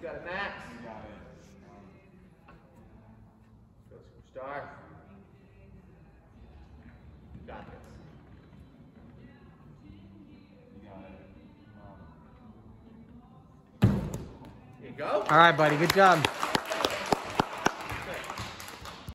You got it, Max. You got it. Go superstar. You got this. You got it. Um, Here you go. All right, buddy. Good job.